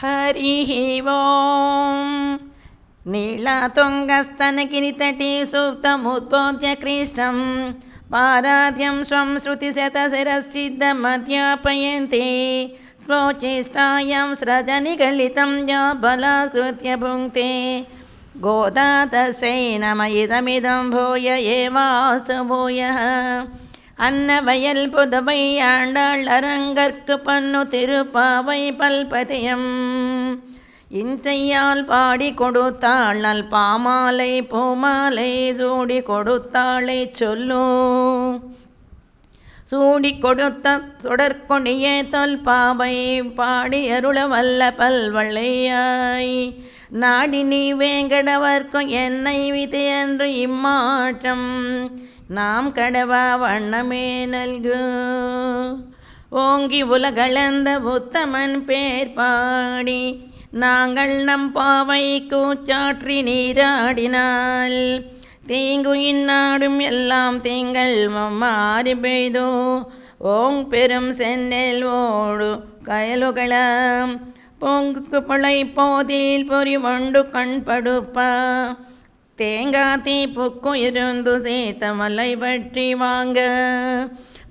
हरिः ओम्। नीलातुङ्गस्तनगिरितटे सुप्तमुद्बोध्य कृष्णं पाराध्यं स्वं श्रुतिशतशिरश्चिद्दमध्यापयन्ते स्वोचिष्टायां स्रजनिगलितं या बलात्कृत्य भुङ्क्ते। गोदा तस्यै नम इदमिदं भूय एवास्तु भूयः அன்னவயல் புதுவை ஆண்டாள் அரங்கற்கு பண்ணு திருப்பாவை பல்பதியம். இன்றையால் பாடி கொடுத்தாள் நல் பாமாலை பூமாலை சூடி கொடுத்தாளை சொல்லோ. சூடி கொடுத்த தொடர்கொடியே தொல் பாவை பாடி அருள வல்ல பல்வளையாய். நாடி நீ வேங்கடவர்க்கும் என்னை விதி என்று இம்மாற்றம். நாம் கடவா வண்ணமே நல்கு. ஓங்கி உலகளந்த உத்தமன் பேர் பாடி. நாங்கள் நம் பாவை கூச்சாற்றி நீராடினால். தீங்கு இந்நாடும் எல்லாம் தீங்கள் மாறி பெய்தோ. ஓங் பெரும் சென்னல் ஓடு கயலுகளம். பொங்கு பிழை போதில் பொறி வண்டு கண்படுப்பா தேங்காத்தி புக்கும் இருந்து சேர்த்த மலை பற்றி வாங்க.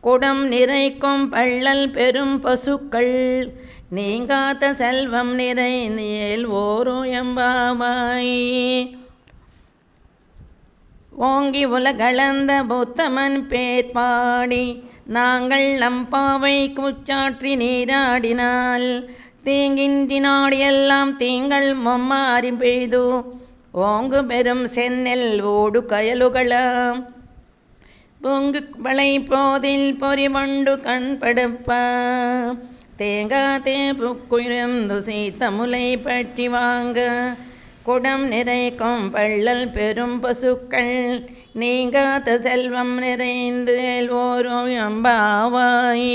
குடம் நிறைக்கும் பள்ளல் பெரும் பசுக்கள். நீங்காத செல்வம் நிறைந்தேல் ஓரோ எம்பாவாய். ஓங்கி உலகளந்த புத்தமன் பேர் பாடி நாங்கள் நம்பாவை குச்சாற்றி நீராடினால். தீங்கின்றி நாடு தீங்கள் மம்மாறி பெய்து. ஓங்கு பெரும் செந்நெல் ஓடு கயலுகளாம் பொங்கு வளை போதில் பொறிவண்டு கண்படுப்பா தேங்கா தேப்புக்குயிருந்து சீத்தமுலை பற்றி வாங்க. குடம் நிறைக்கும் பள்ளல் பெரும் பசுக்கள். நீங்காத செல்வம் நிறைந்து ஓரோ அம்பாவாய்.